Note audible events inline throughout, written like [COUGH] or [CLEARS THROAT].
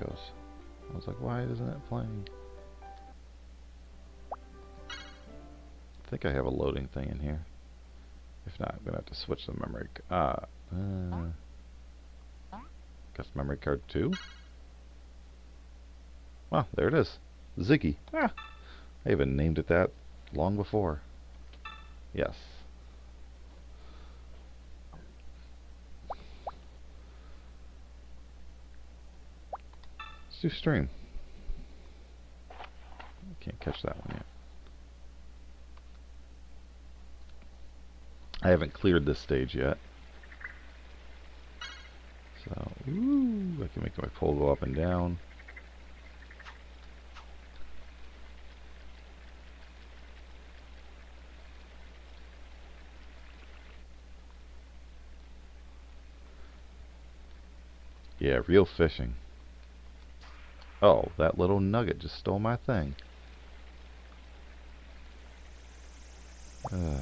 goes. I was like, why isn't it playing? I think I have a loading thing in here. If not, I'm going to have to switch the memory. Uh, uh, guess memory card 2? Well, there it is. Ziggy. Ah, I even named it that long before. Yes. Let's do stream. Can't catch that one yet. I haven't cleared this stage yet. So, ooh, I can make my pole go up and down. Yeah, Reel Fishing. Oh, that little nugget just stole my thing. Uh.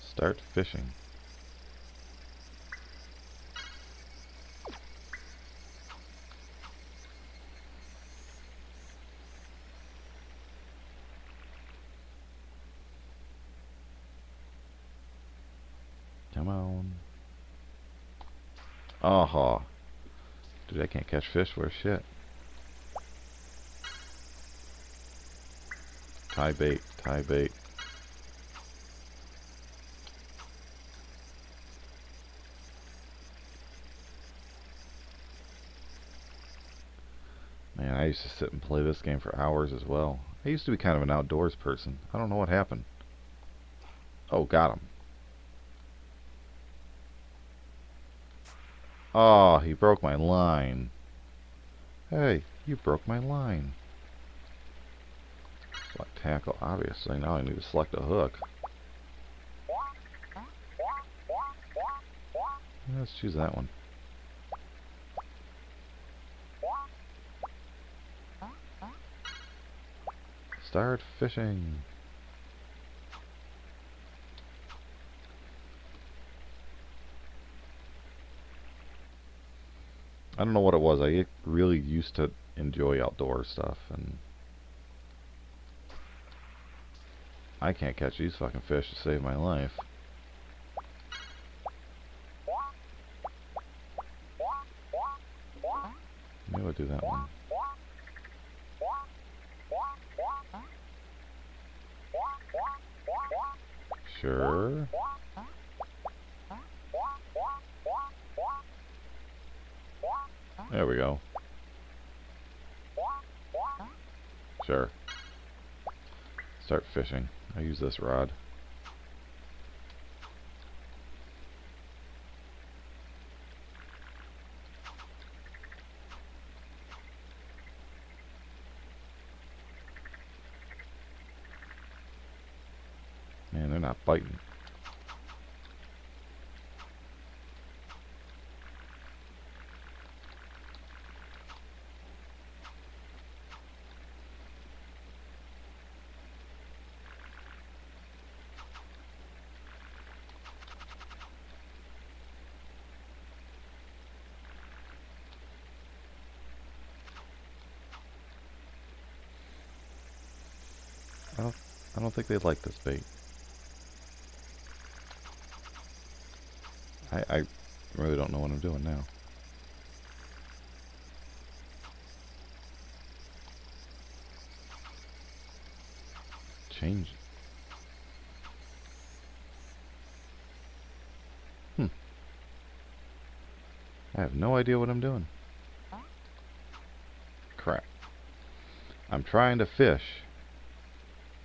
Start fishing. Come on. Aha. Dude, I can't catch fish worth shit. Tie bait, tie bait. Man, I used to sit and play this game for hours as well. I used to be kind of an outdoors person. I don't know what happened. Oh, got him. Oh, he broke my line. Hey, you broke my line. Select tackle, obviously. Now I need to select a hook. Let's choose that one. Start fishing. I don't know what it was. I really used to enjoy outdoor stuff, and I can't catch these fucking fish to save my life. Maybe I'll do that one. Sure. There we go. Sure. Start fishing. I use this rod. Man, they're not biting. I don't I don't think they'd like this bait. I, I really don't know what I'm doing now. Change. Hmm. I have no idea what I'm doing. Crap. I'm trying to fish.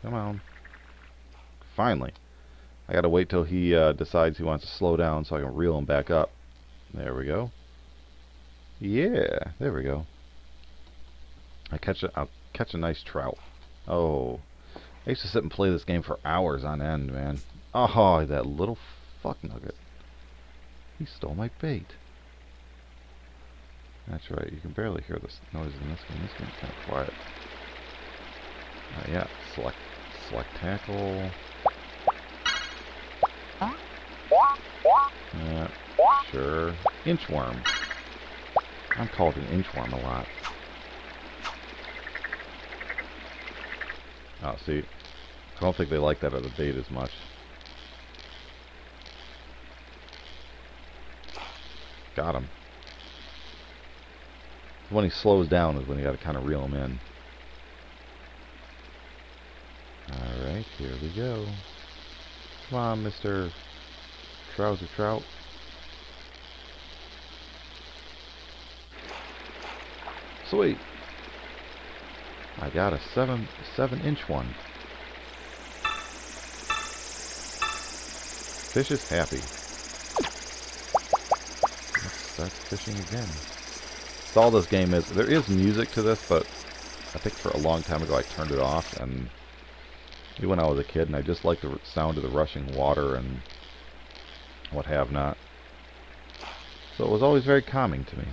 Come on. Finally. I gotta wait till he uh, decides he wants to slow down so I can reel him back up. There we go. Yeah, there we go. I catch a, I'll catch a nice trout. Oh, I used to sit and play this game for hours on end, man. Oh, that little fuck nugget. He stole my bait. That's right, you can barely hear this noise in this one. This one's kind of quiet. Uh, yeah, select select tackle. Yeah, sure. Inchworm. I'm called an inchworm a lot. Oh, see, I don't think they like that at the bait as much. Got him. When he slows down is when you got to kind of reel him in. Alright, here we go. Come on, Mr. Trouser Trout. Sweet. I got a seven seven inch one. Fish is happy. Let's start fishing again. That's all this game is. There is music to this, but I think for a long time ago I turned it off, and when I was a kid, and I just like the sound of the rushing water and what have not. So it was always very calming to me.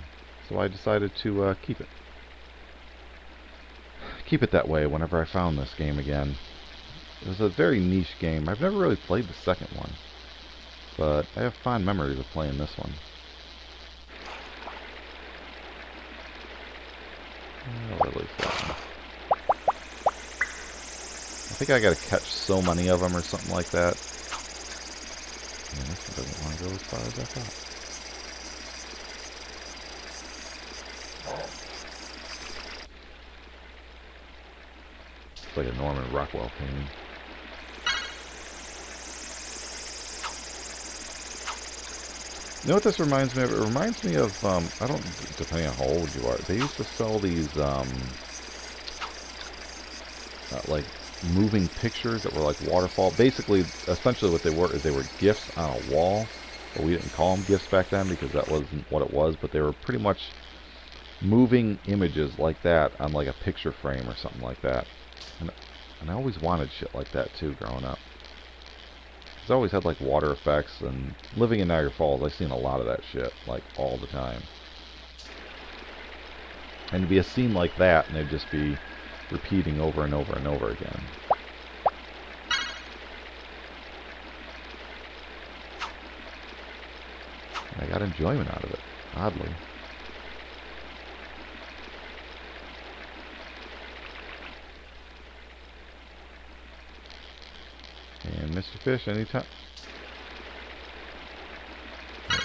So I decided to uh, keep it keep it that way whenever I found this game again. It was a very niche game. I've never really played the second one. But I have fond memories of playing this one. I think I gotta catch so many of them or something like that. Man, this one doesn't want to go as far as I thought. like a Norman Rockwell painting. You know what this reminds me of? It reminds me of, um, I don't, depending on how old you are, they used to sell these, um, uh, like, moving pictures that were like waterfall. Basically, essentially what they were is they were GIFs on a wall. But we didn't call them GIFs back then because that wasn't what it was, but they were pretty much moving images like that on like a picture frame or something like that. And, and I always wanted shit like that too growing up. Cause I always had like water effects and living in Niagara Falls I've seen a lot of that shit like all the time. And to be a scene like that and it'd just be repeating over and over and over again. I got enjoyment out of it, oddly. And Mr. Fish, anytime.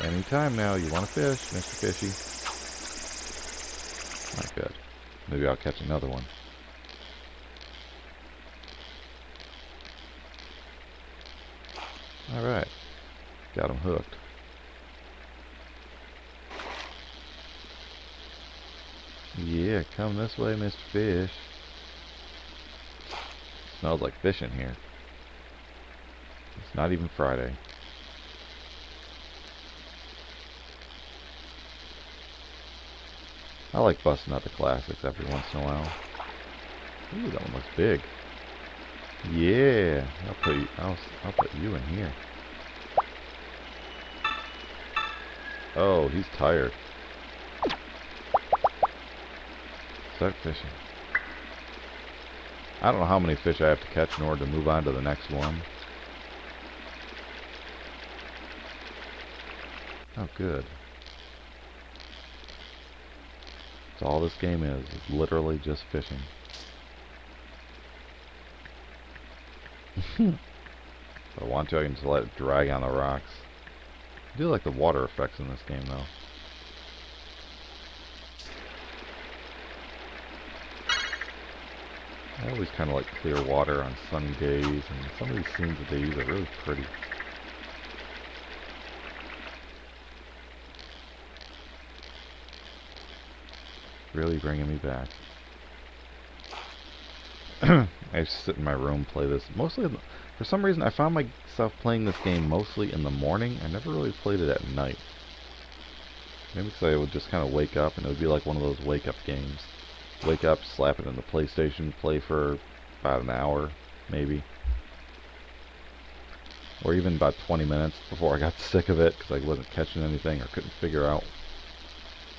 Anytime now, you want to fish, Mr. Fishy. Not good. Maybe I'll catch another one. Alright. Got him hooked. Yeah, come this way, Mr. Fish. Smells like fish in here. It's not even Friday. I like busting out the classics every once in a while. Ooh, that one looks big. Yeah, I'll put you, I'll I'll put you in here. Oh, he's tired. Start fishing. I don't know how many fish I have to catch in order to move on to the next one. Oh, good. That's all this game is, is literally just fishing. [LAUGHS] if I want to, I can just let it drag on the rocks. I do like the water effects in this game, though. I always kind of like clear water on sunny days, and some of these scenes that they use are really pretty. Really bringing me back. I sit in my room, play this. Mostly, for some reason, I found myself playing this game mostly in the morning. I never really played it at night. Maybe because I would just kind of wake up, and it would be like one of those wake-up games. Wake up, slap it in the PlayStation, play for about an hour, maybe. Or even about 20 minutes before I got [LAUGHS] sick of it, because I wasn't catching anything or couldn't figure out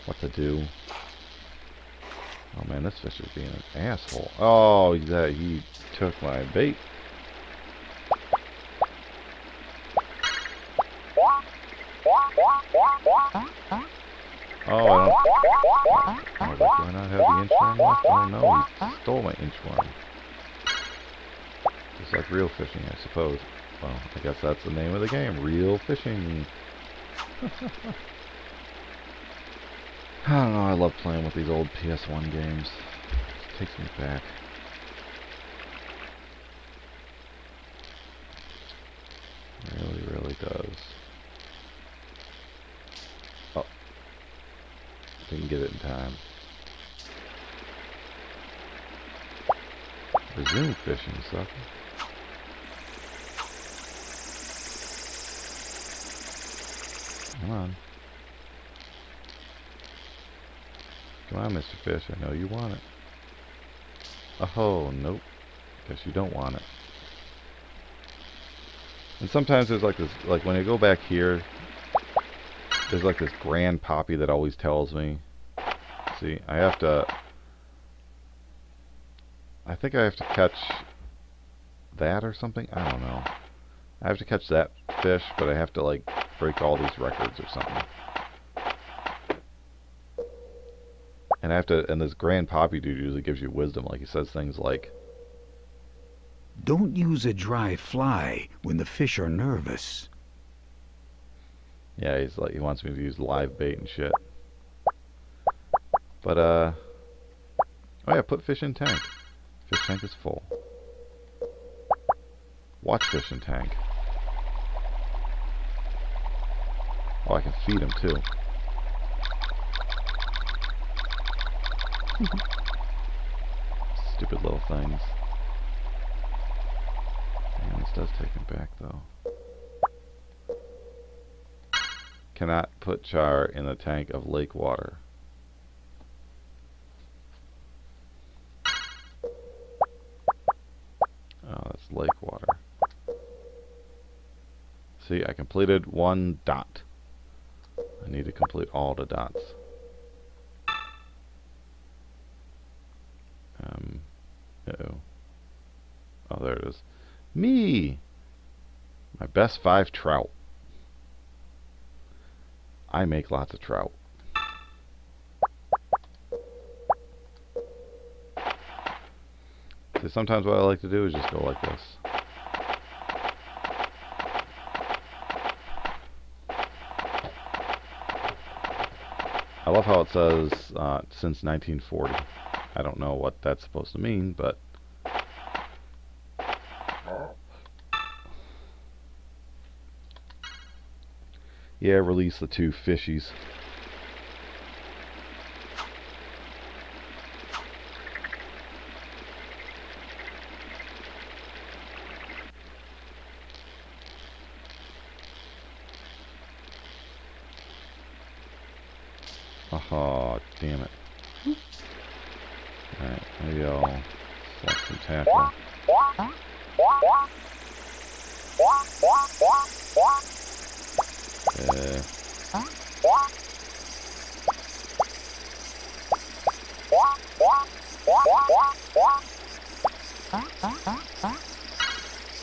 what to do. Oh man, this fish is being an asshole. Oh, that he took my bait. Oh, I don't. do I not have the inchworm left? Oh know he stole my inchworm. It's like real fishing, I suppose. Well, I guess that's the name of the game, Reel Fishing. [LAUGHS] I don't know, I love playing with these old PS1 games. It takes me back. Really, really does. Oh. Didn't get it in time. Resume fishing, sucker. Come on. On, Mr. Fish. I know you want it. Oh, nope. Guess you don't want it. And sometimes there's like this, like when I go back here, there's like this grand poppy that always tells me. See, I have to, I think I have to catch that or something. I don't know. I have to catch that fish, but I have to like break all these records or something. And I have to, and this grand poppy dude usually gives you wisdom. Like he says things like, Don't use a dry fly when the fish are nervous. Yeah, he's like he wants me to use live bait and shit. But uh Oh yeah, put fish in tank. Fish tank is full. Watch fish in tank. Oh, I can feed him too. Stupid little things. Damn, this does take him back though. Cannot put char in the tank of lake water. Oh, that's lake water. See, I completed one dot. I need to complete all the dots. Um, uh-oh. Oh, there it is. Me! My best five trout. I make lots of trout. So sometimes what I like to do is just go like this. I love how it says uh, since 1940. I don't know what that's supposed to mean, but yeah, release the two fishies. Oh, damn it. Alright, maybe I'll select some tackle. Uh,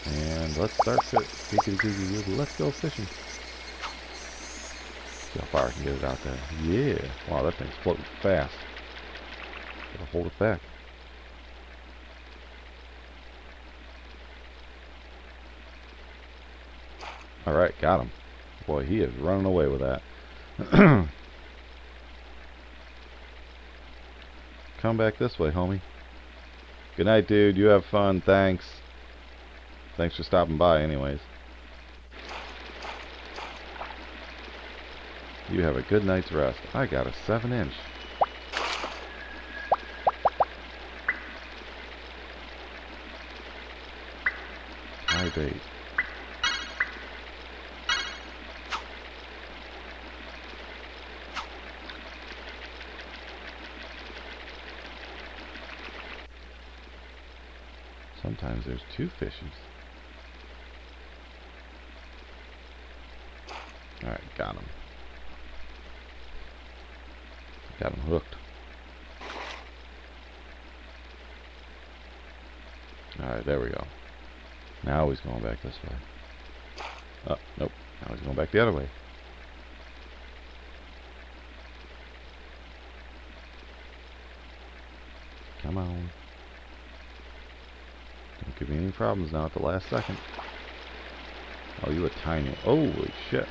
and let's start let's go fishing. See how far I can get it out there. Yeah. Wow, that thing's floating fast. Gotta hold it back. Alright, got him. Boy, he is running away with that. [CLEARS THROAT] Come back this way, homie. Good night, dude. You have fun. Thanks. Thanks for stopping by, anyways. You have a good night's rest. I got a 7 inch. Sometimes there's two fishes. Alright, got him. Got him hooked. Alright, there we go. Now he's going back this way. Oh, nope. Now he's going back the other way. Come on. Don't give me any problems now at the last second. Oh, you a tiny... Holy shit.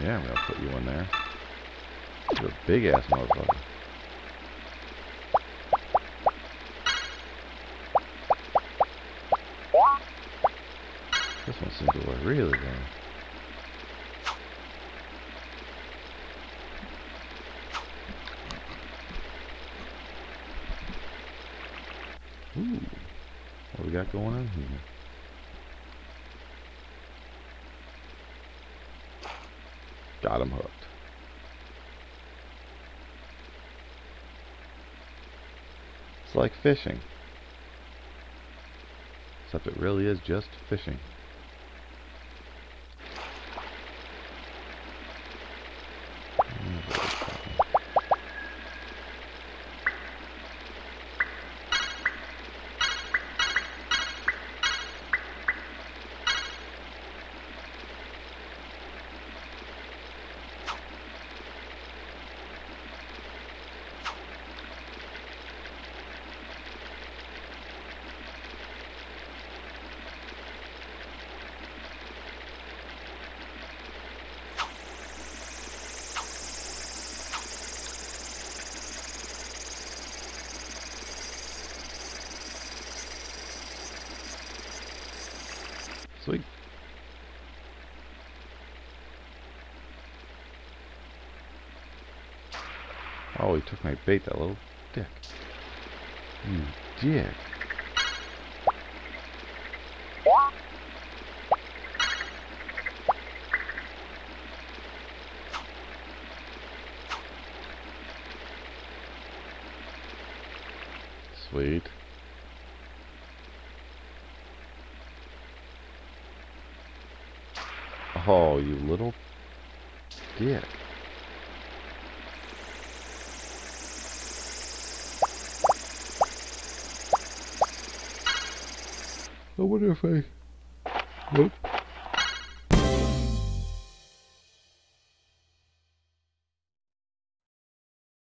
Yeah, we'll put you in there. You're a big-ass motherfucker. Really. Ooh, what we got going on here? Got him hooked. It's like fishing. Except it really is just fishing. Sweet. Oh, he took my bait, that little dick. You dick. Sweet. Oh, you little dick. I wonder if I... Nope.